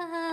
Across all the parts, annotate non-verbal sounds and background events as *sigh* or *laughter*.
ah. *laughs*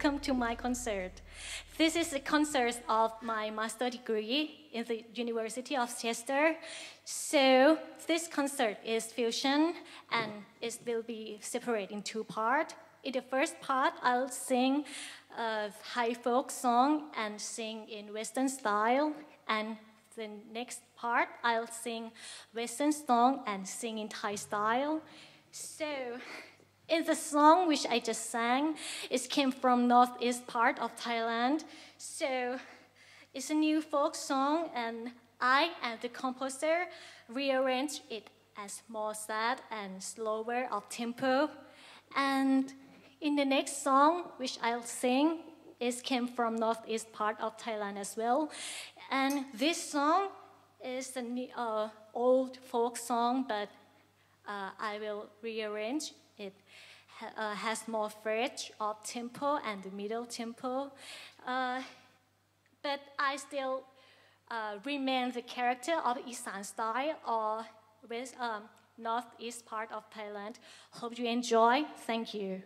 welcome to my concert. This is a concert of my master degree in the University of Chester. So this concert is fusion and it will be separated in two parts. In the first part, I'll sing a Thai folk song and sing in Western style. And the next part, I'll sing Western song and sing in Thai style. So in the song which I just sang, it came from northeast part of Thailand. So it's a new folk song, and I and the composer rearranged it as more sad and slower of tempo. And in the next song, which I'll sing, it came from northeast part of Thailand as well. And this song is an uh, old folk song, but uh, I will rearrange it uh, has more fresh up tempo and the middle tempo. Uh, but I still uh, remain the character of Isan style or with um, northeast part of Thailand. Hope you enjoy. Thank you.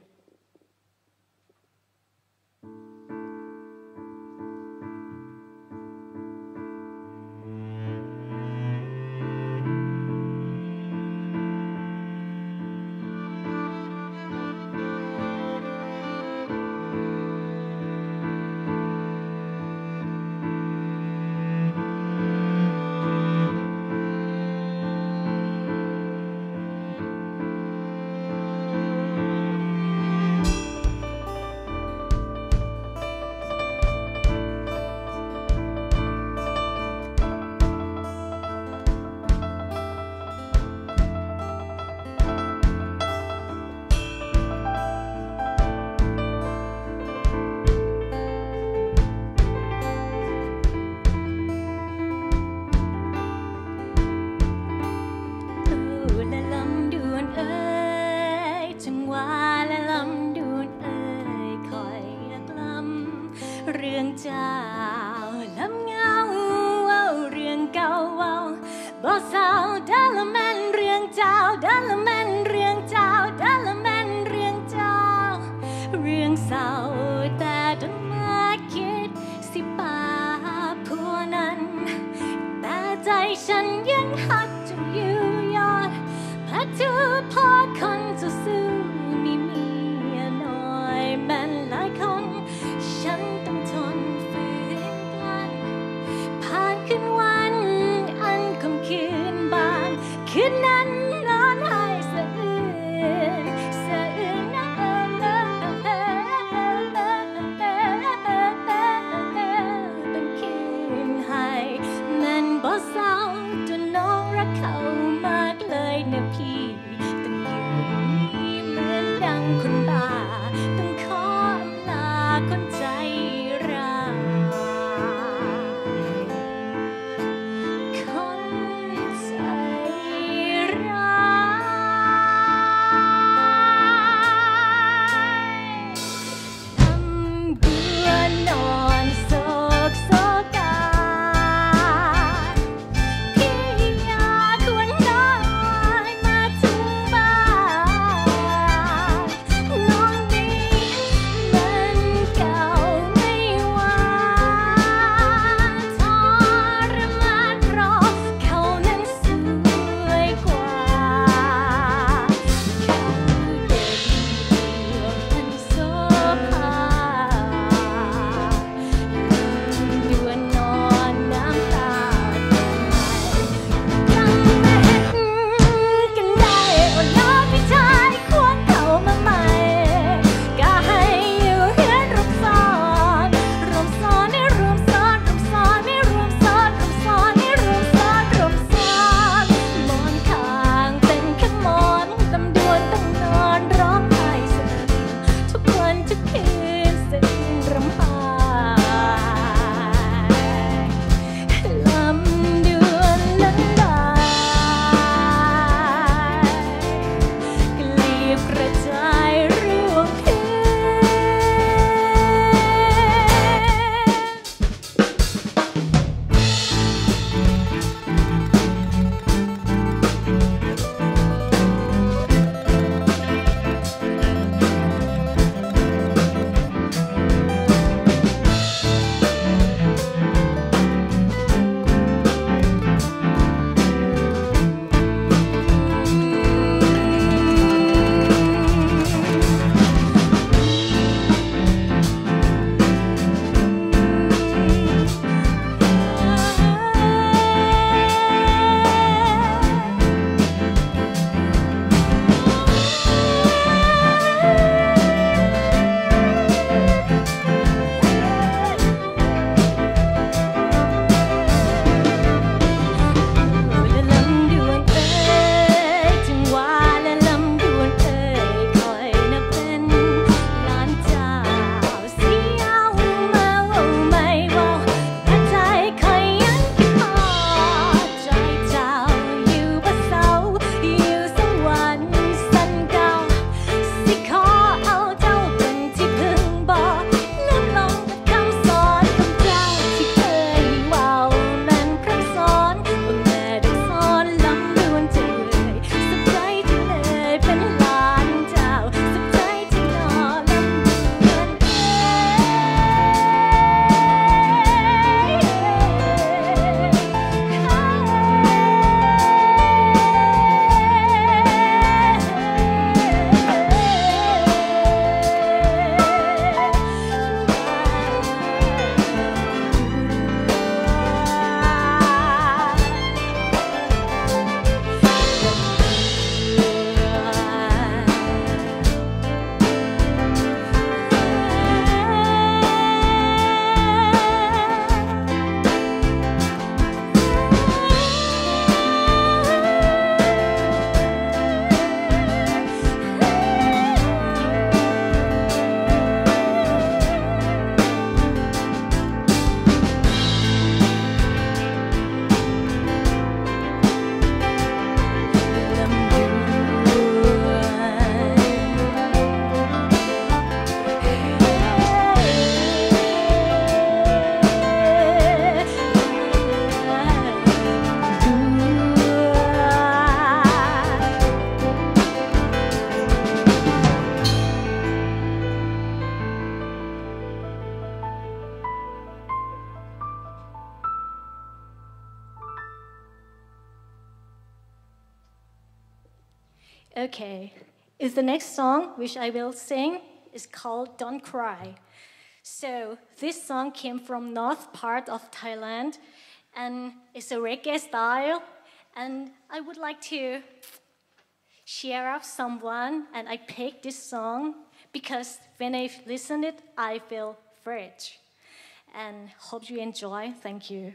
The next song which I will sing is called Don't Cry. So this song came from north part of Thailand and it's a reggae style and I would like to share up someone and I picked this song because when I listen it I feel fresh and hope you enjoy. Thank you.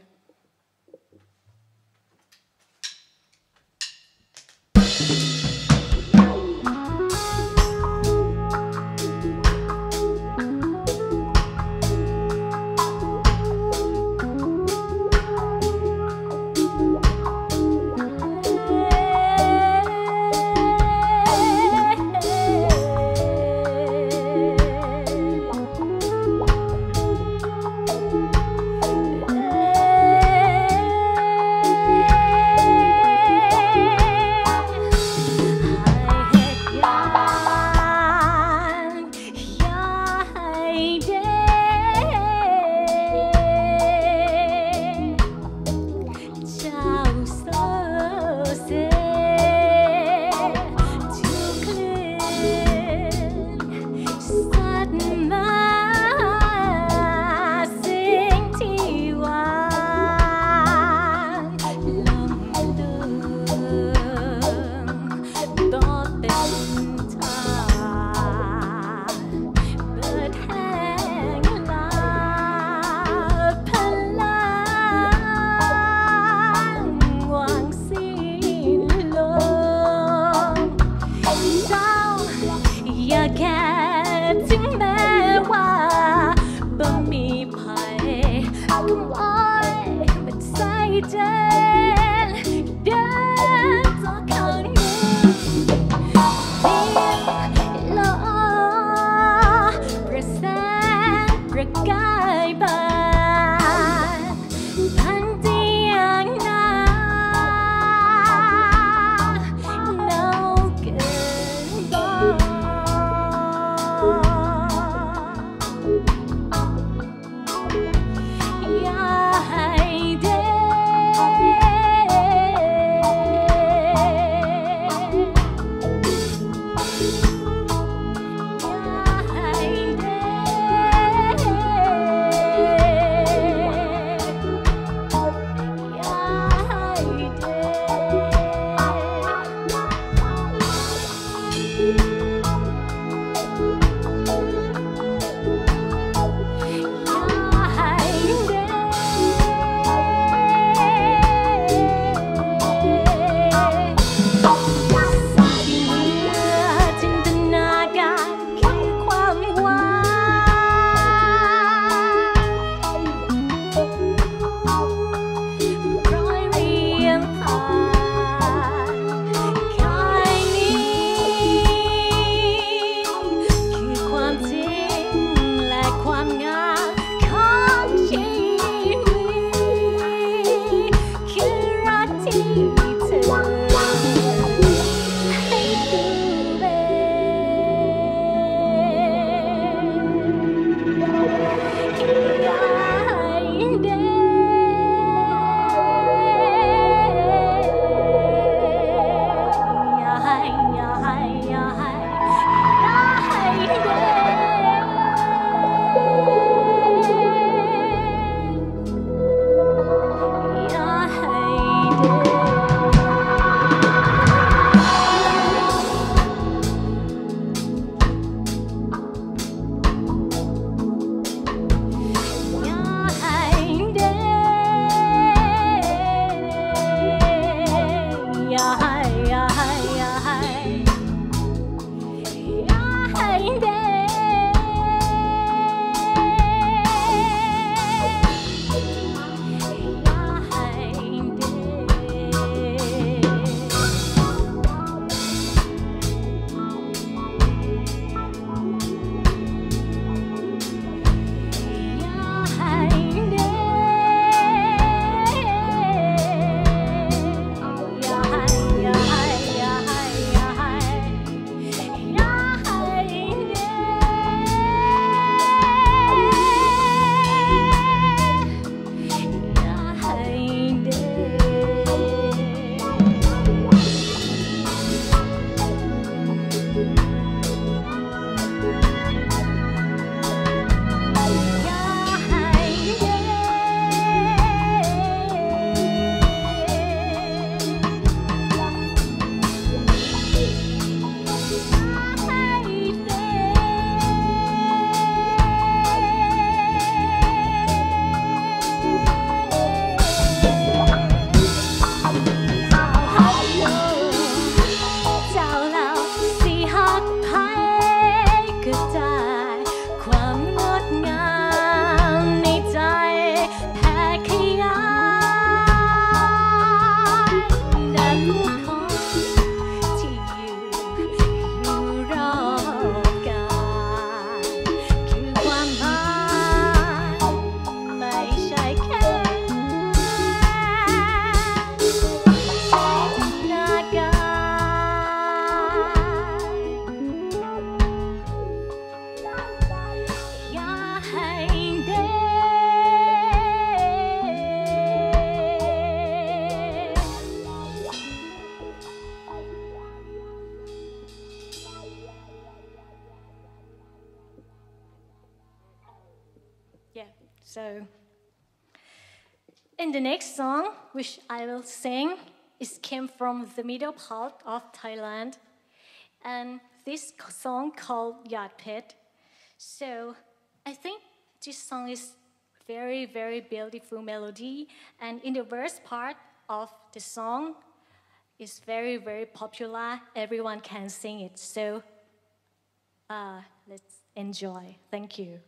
Is came from the middle part of Thailand, and this song called Yad Pet. So I think this song is very very beautiful melody, and in the verse part of the song, is very very popular. Everyone can sing it. So uh, let's enjoy. Thank you.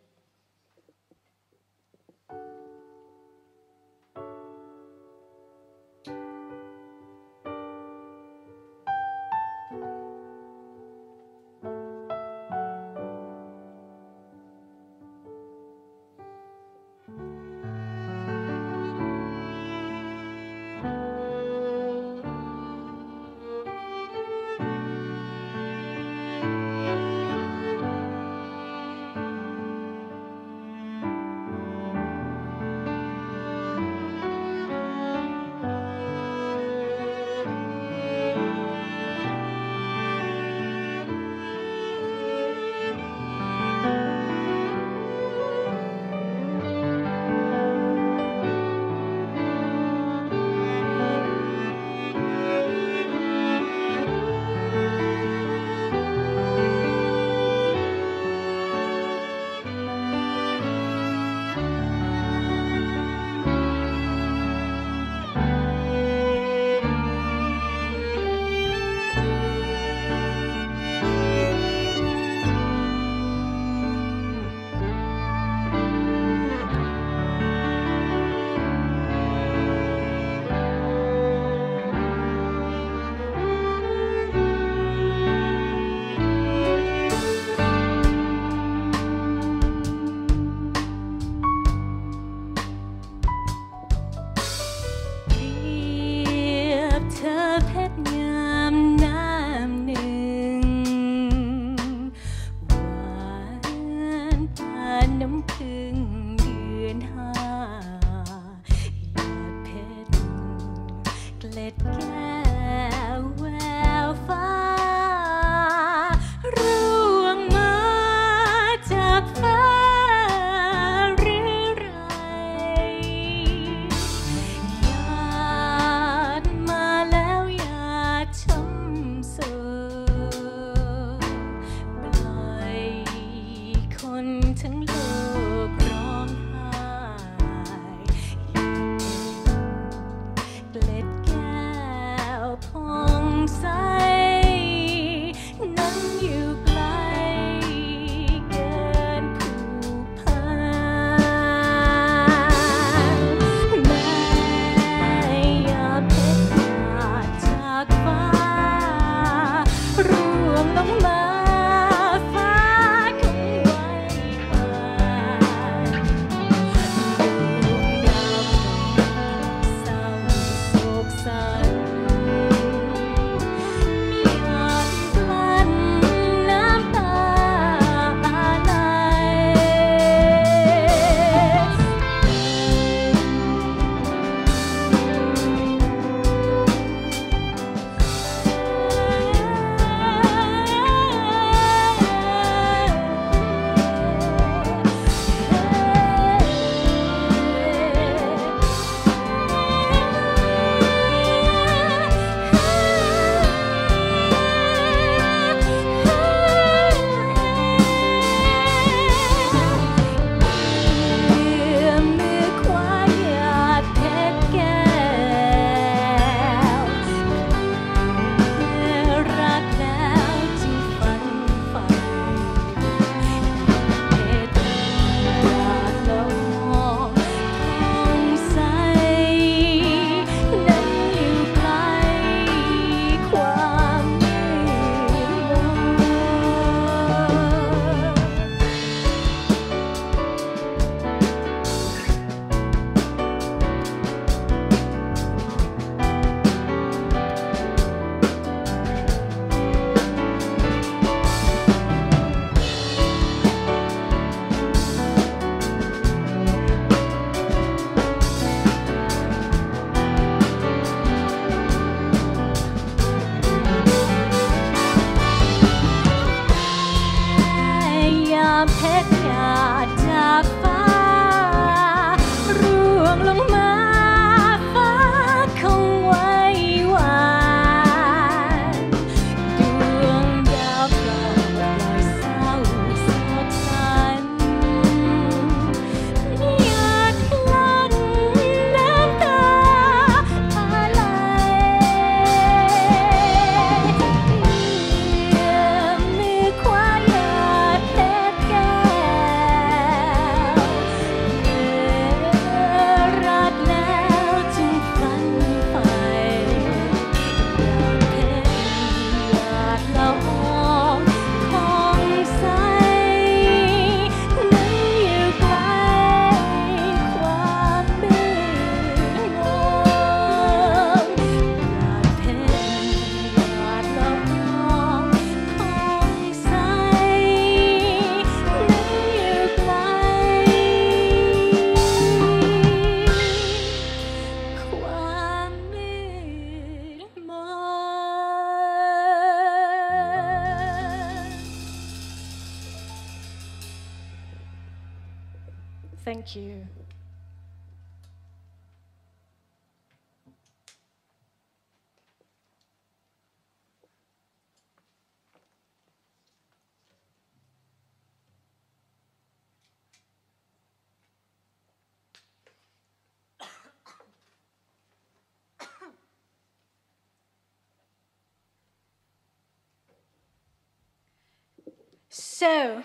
So,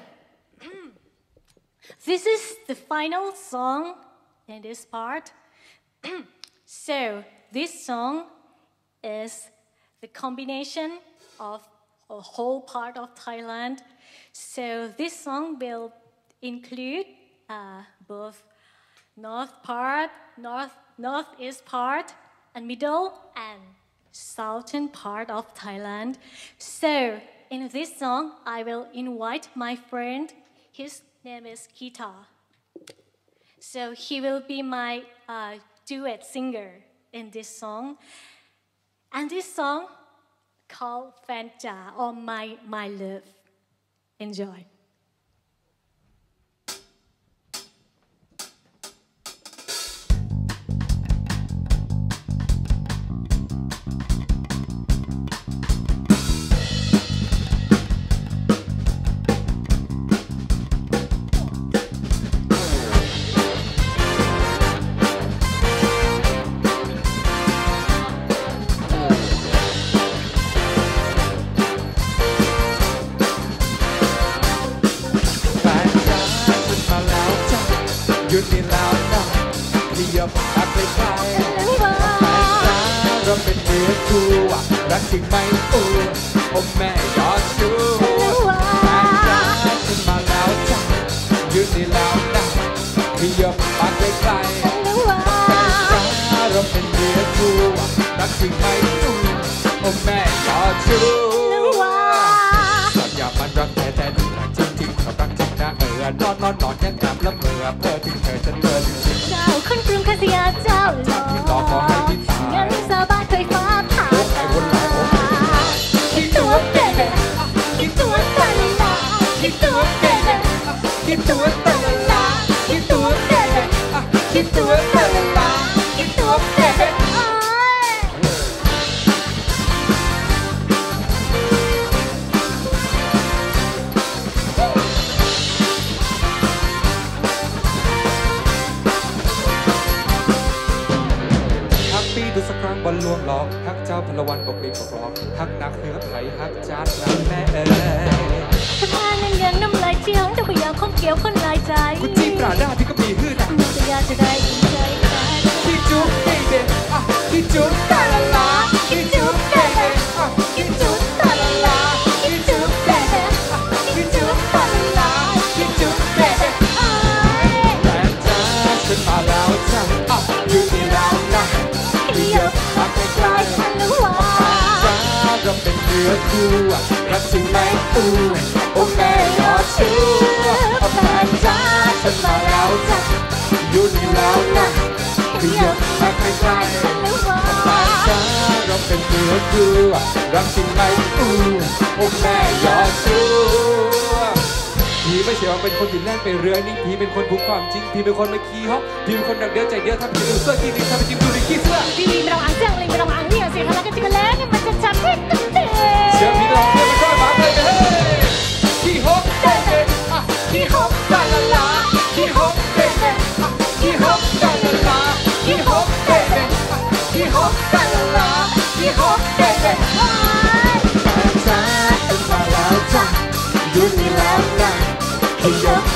this is the final song in this part. so, this song is the combination of a whole part of Thailand. So, this song will include uh, both north part, north, northeast part, and middle and southern part of Thailand. So, in this song, I will invite my friend. His name is Kita. So he will be my uh, duet singer in this song. And this song called Fanja or My, My Love. Enjoy. ไปเรือนี่พี่เป็นคนพูดความจริงพี่เป็นคนไม่ขี้ฮอกพี่เป็นคนดักเดียวใจเดียวถ้าพี่ดูเสื้อกีนี่ถ้าพี่จิ้มดูในขี้เสื้อดีๆเราอ่างเจียงลิงเราอ่างเนี่ยเสียงอะไรกันจริงแล้วนี่มันจะจับให้ตึ้งเตะเชื่อพี่ลองเพื่อนมันก็มาเลยเฮ้ยขี้ฮกเต้เต้อะขี้ฮกตาละลาขี้ฮกเต้เต้อะขี้ฮกตาละลาขี้ฮกเต้เต้อะขี้ฮกตาละลาขี้ฮกเต้เต้แฟนจ้าเป็นมาแล้วจ้ะอยู่นี่แล้วนะขยับมา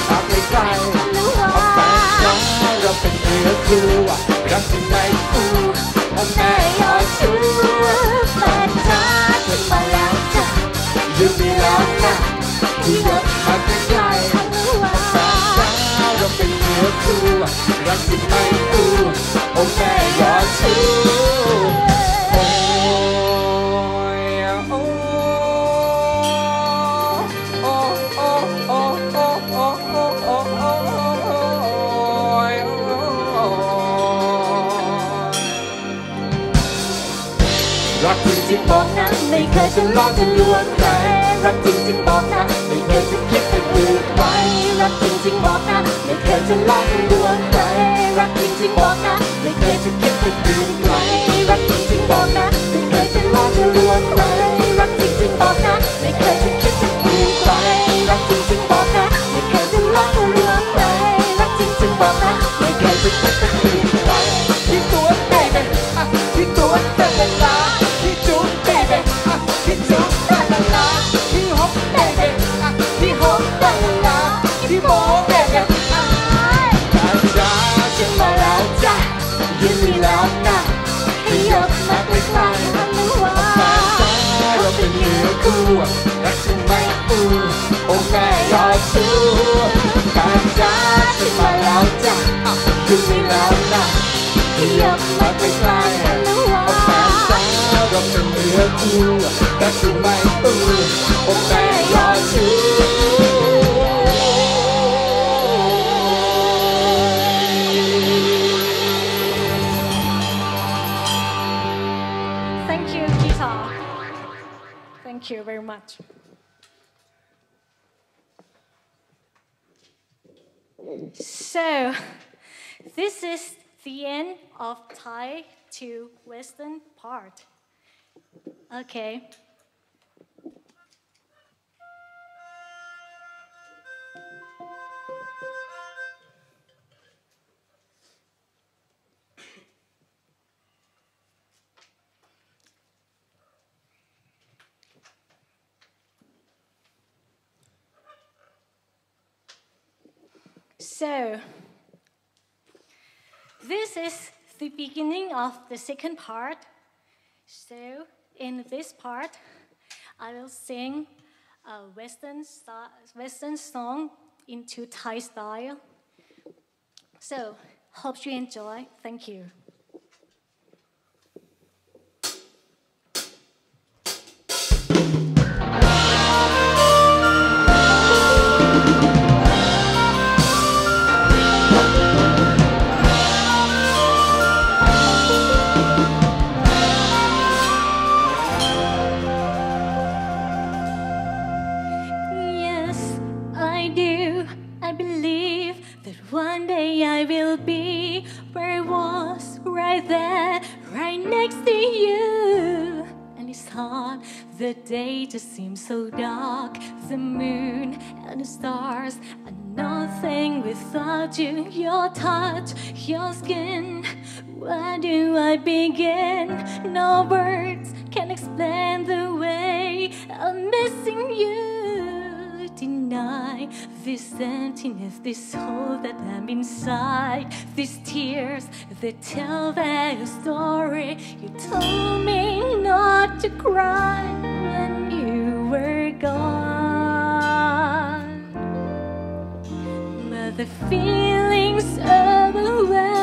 ใกล้ๆฉันรู้ว่าแฟนจ้าเราเป็นเนื้อคู่รักจริไหมอู้พ่แม่ยอดชูแฟนจ้าเป็นมาแล้วจ้ะอยู่นี่แล้วนะขยับมาใกล้ๆฉันรู้ว่าแฟนจ้าเราเป็นเนื้อคู่รักจริงไหมอู้โอ้แม่ยอดชู เคยจะลอกจะลวงใครรักจริงจริงบอกนะไม่เคยจะคิดไปจะลืมใครรักจริงจริงบอกนะไม่เคยจะลอกลวงใครรักจริงจริงบอกนะไม่เคยจะคิดจะลืมใครรักจริงจริงบอกนะไม่เคยจะลอกลวงใคร ารย์ฉันมาแล้วจ้ะอ่ะยืนมีแล้วนะ ขยับมาใกล้ๆฮัลโหลว่า แฟนสาวเราเป็นเนื้อคู่รักฉันไม่อูโอ้แม่ยอดชู Thank you, guitar. Thank you very much. So, *laughs* this is the end of Thai to Western part. Okay. So, this is the beginning of the second part. So, in this part, I will sing a Western, Western song into Thai style. So, hope you enjoy. Thank you. You. Your touch, your skin. Where do I begin? No words can explain the way I'm missing you. Deny this emptiness, this hole that I'm inside. These tears that tell their story. You told me not to cry when you were gone. The feeling's overwhelming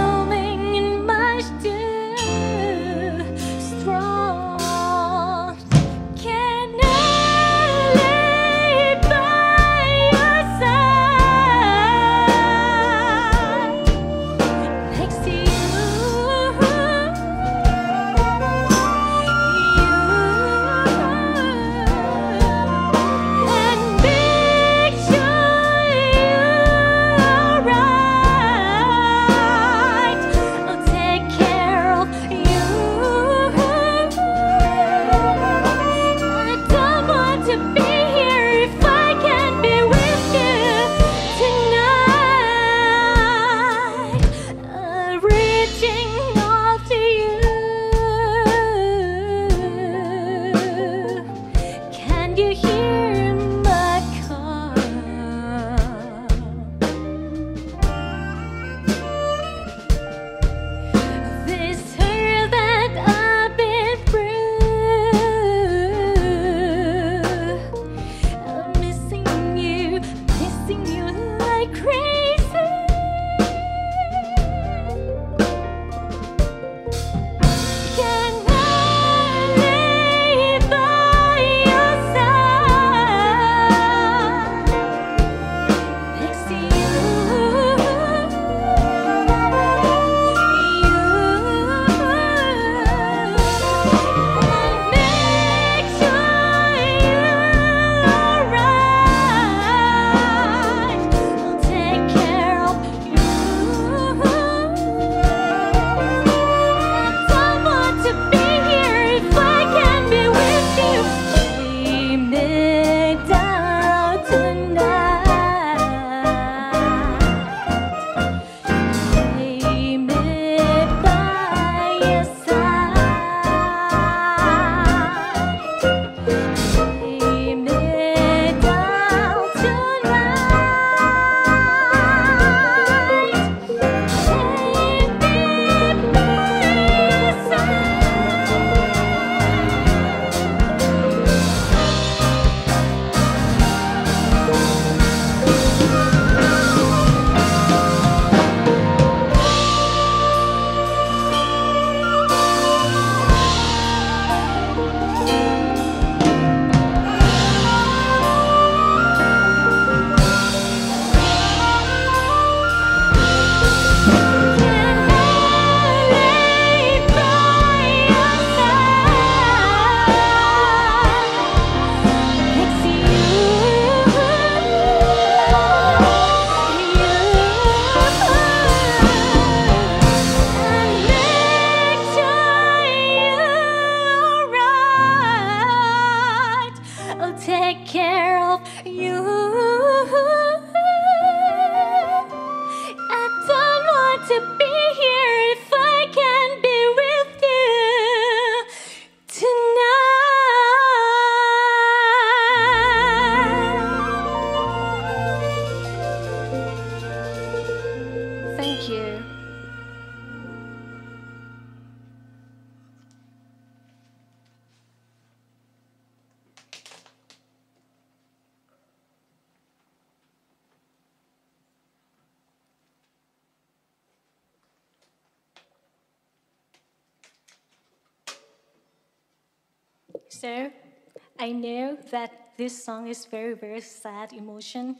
know that this song is very, very sad emotion.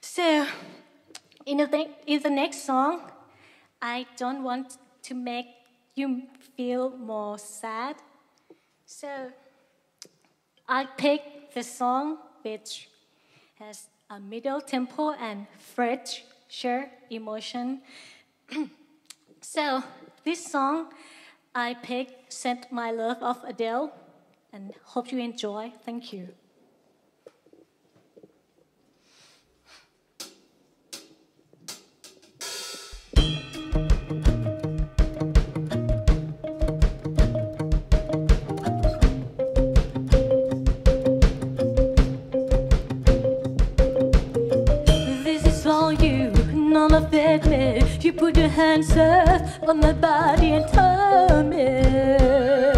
So, in the, in the next song, I don't want to make you feel more sad. So, I picked the song which has a middle tempo and fresher emotion. *clears throat* so, this song I picked Send My Love of Adele and hope you enjoy. Thank you. This is all you, put your hands up on my body and told me.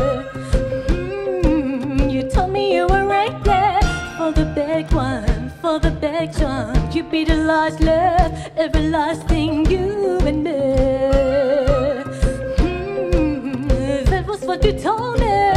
One, for the big one. You be the last love, everlasting you and me. Mm, that was what you told me.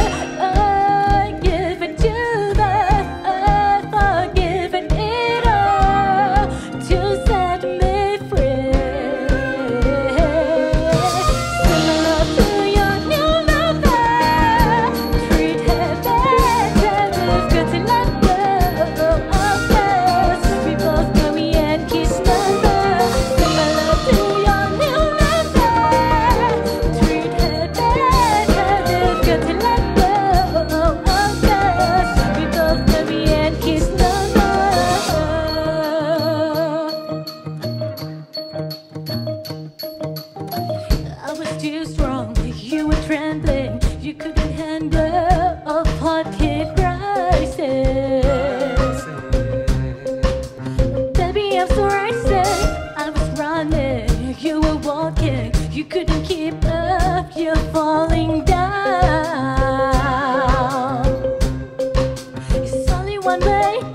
Way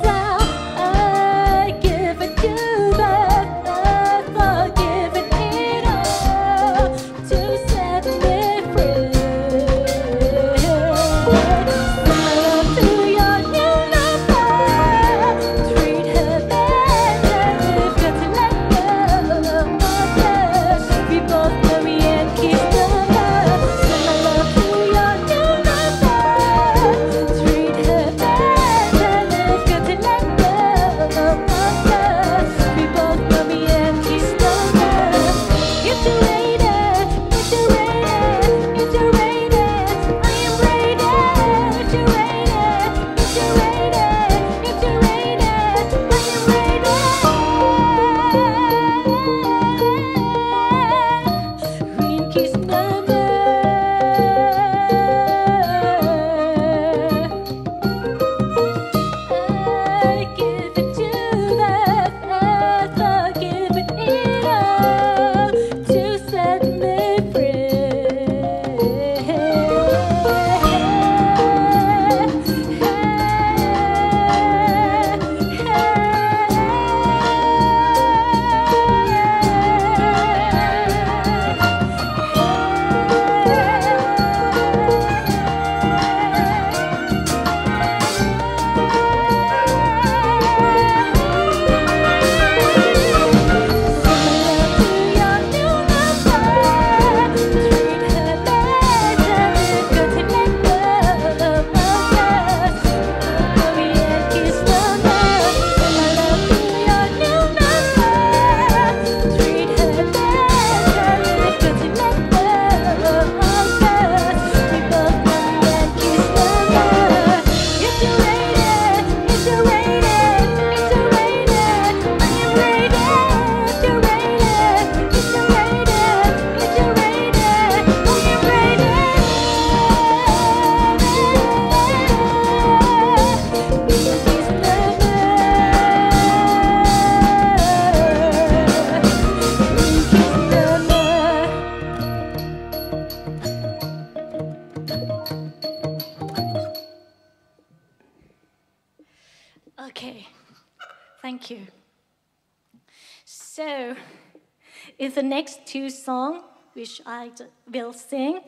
next two songs, which I will sing,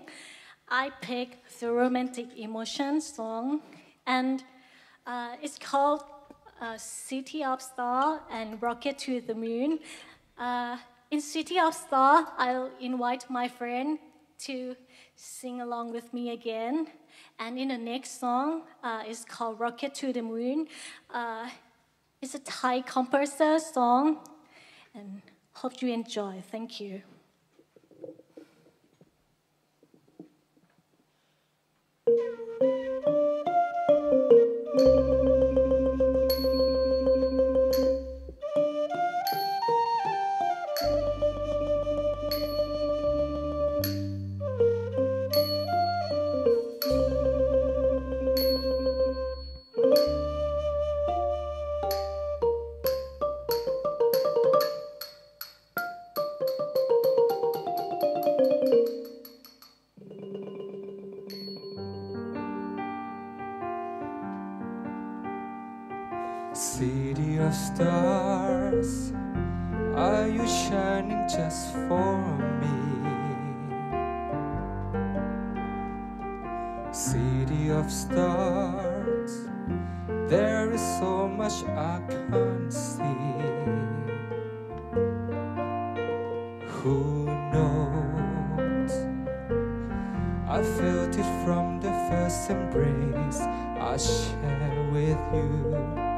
I pick the romantic emotion song, and uh, it's called uh, City of Star and Rocket to the Moon. Uh, in City of Star, I'll invite my friend to sing along with me again. And in the next song, uh, it's called Rocket to the Moon. Uh, it's a Thai composer song, and hope you enjoy. Thank you. There is so much I can't see. Who knows? I felt it from the first embrace I share with you.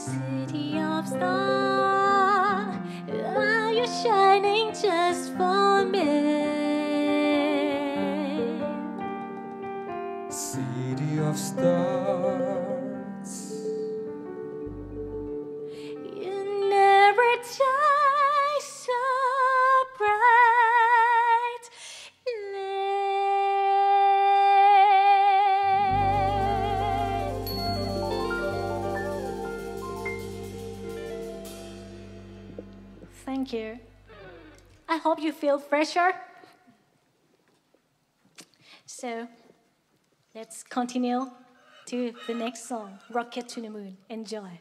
city of stars, are you shining just for me? City of stars. you feel fresher. So let's continue to the next song, Rocket to the Moon. Enjoy.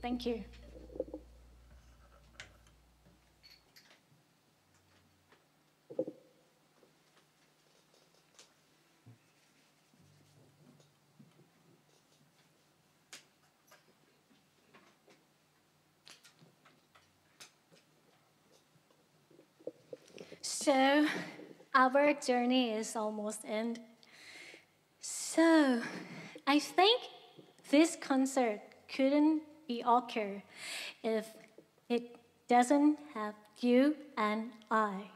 Thank you. So, our journey is almost end. So, I think this concert couldn't be occur if it doesn't have you and I.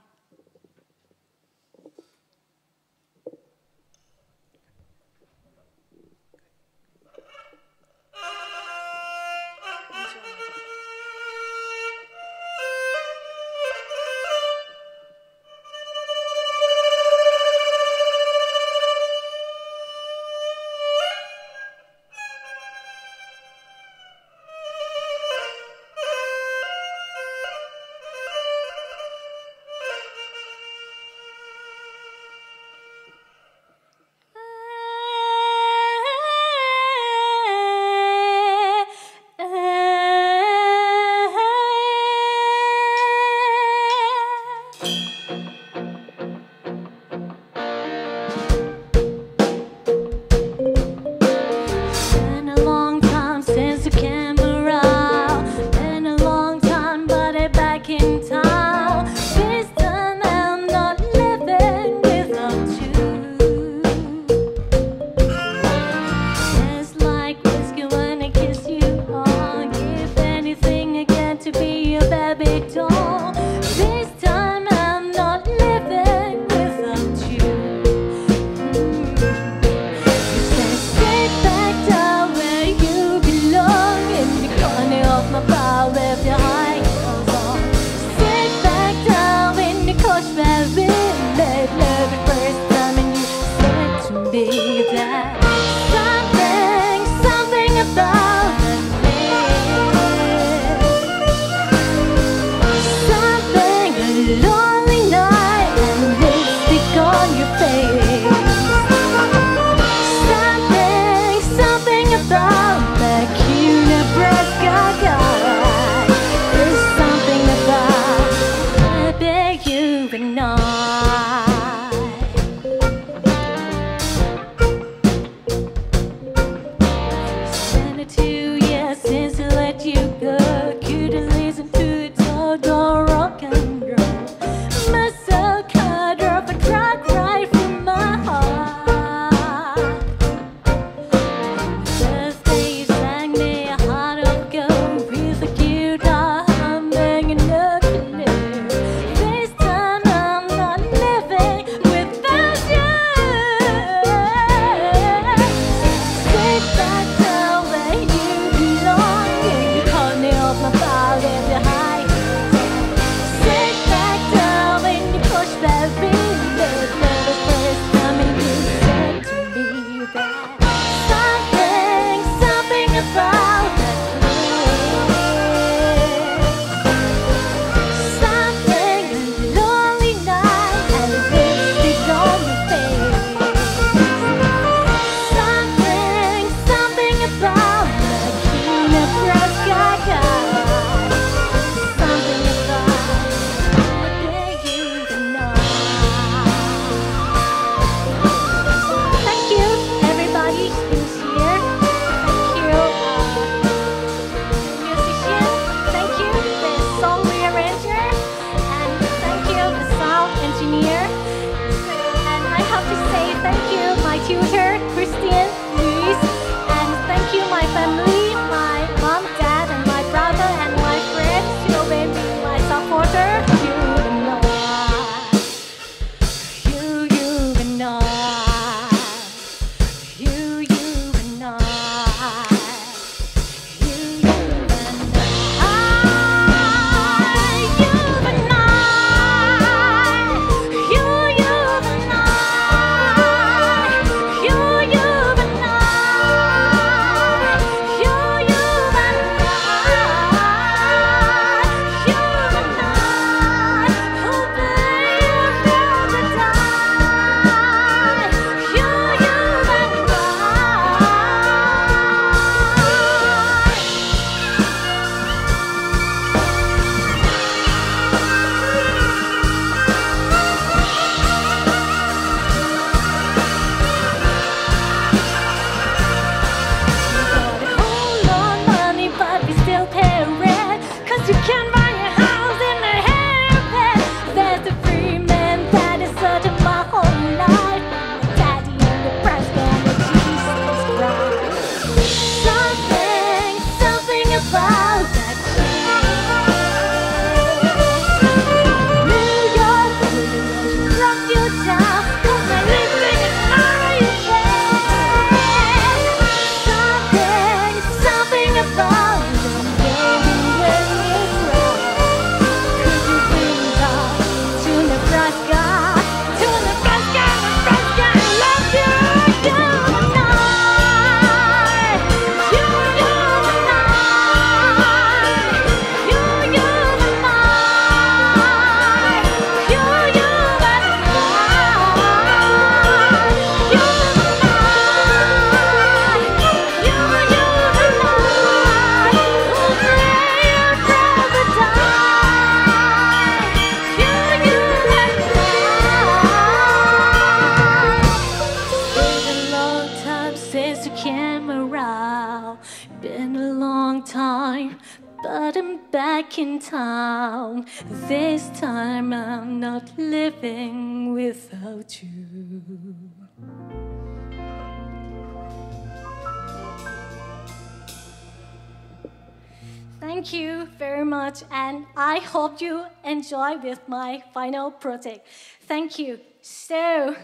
Thank you very much, and I hope you enjoy with my final project. Thank you. So,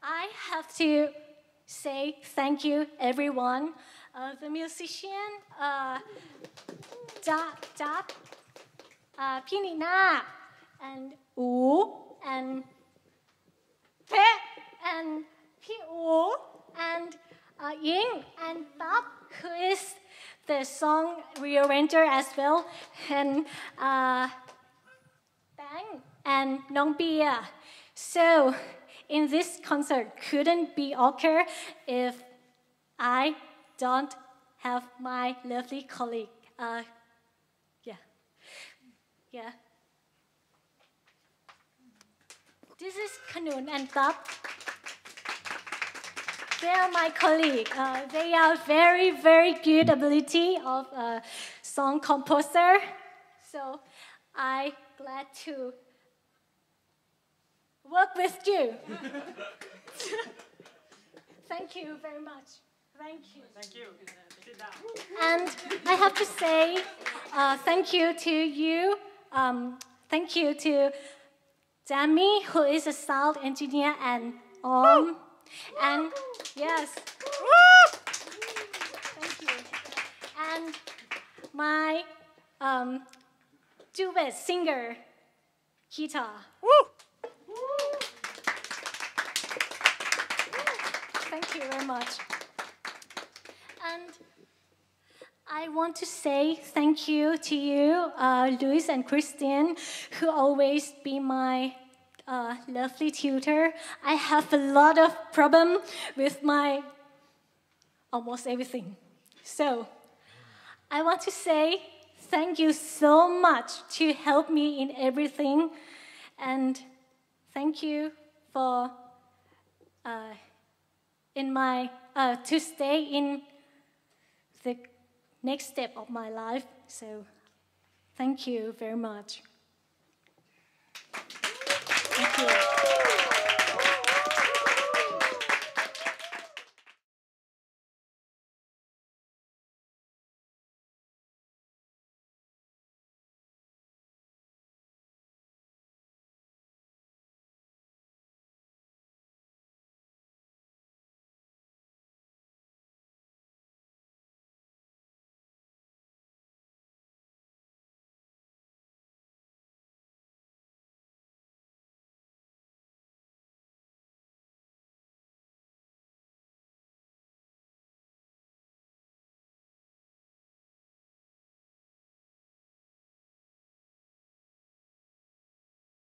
I have to say thank you, everyone. Uh, the musician, uh, Jap, Jap, uh, and U, and Pe, and Pi and uh, Ying, and Bob, who is the song rearranger as well, and uh, Bang and Nong Bia. So, in this concert, couldn't be occur if I don't have my lovely colleague. Uh, yeah, yeah. This is Kanun and Tab. They are my colleague. Uh, they are very, very good ability of a song composer. So I glad to work with you. *laughs* Thank you very much. Thank you. Thank you. And I have to say uh, thank you to you. Um, thank you to Jamie, who is a sound engineer, and Om. And yes. Thank you. And my um, duet singer, Kita. Thank you very much. And I want to say thank you to you, uh, Luis and Christian, who always be my lovely tutor. I have a lot of problem with my almost everything. So I want to say thank you so much to help me in everything, and thank you for uh, in my uh, to stay in the next step of my life. So thank you very much. Thank you.